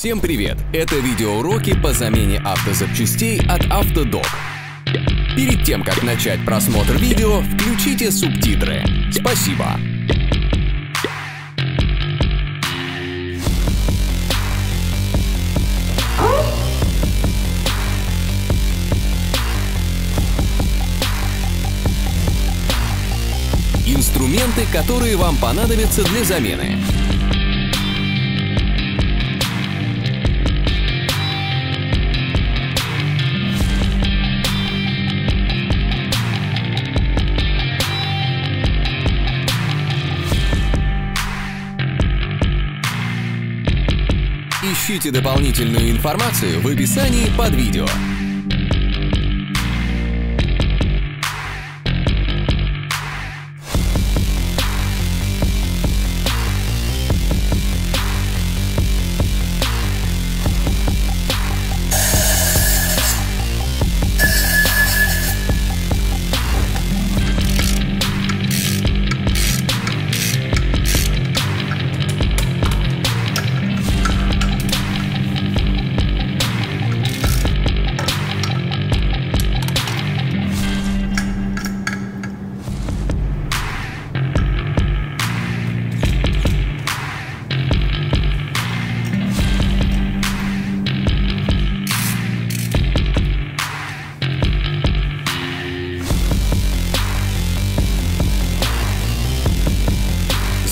Всем привет! Это видеоуроки по замене автозапчастей от Автодок. Перед тем, как начать просмотр видео, включите субтитры. Спасибо! Инструменты, которые вам понадобятся для замены. Ищите дополнительную информацию в описании под видео.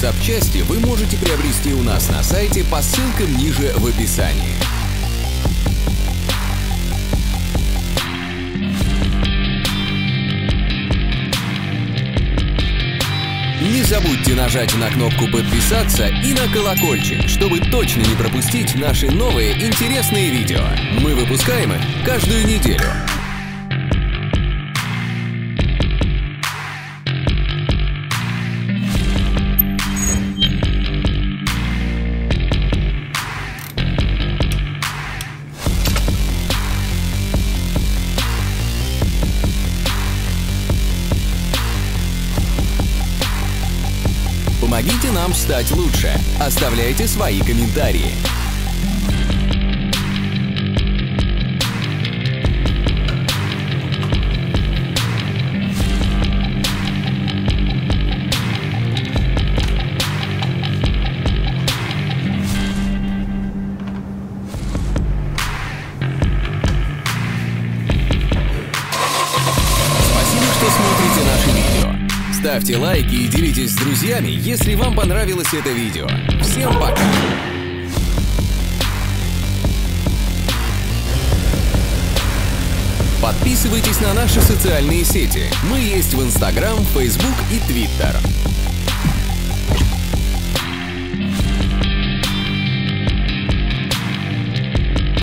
Запчасти вы можете приобрести у нас на сайте по ссылкам ниже в описании. Не забудьте нажать на кнопку подписаться и на колокольчик, чтобы точно не пропустить наши новые интересные видео. Мы выпускаем их каждую неделю. Помогите нам стать лучше. Оставляйте свои комментарии. Спасибо, что смотрите наши видео. Ставьте лайки и делитесь с друзьями, если вам понравилось это видео. Всем пока! Подписывайтесь на наши социальные сети. Мы есть в Инстаграм, Фейсбук и Твиттер.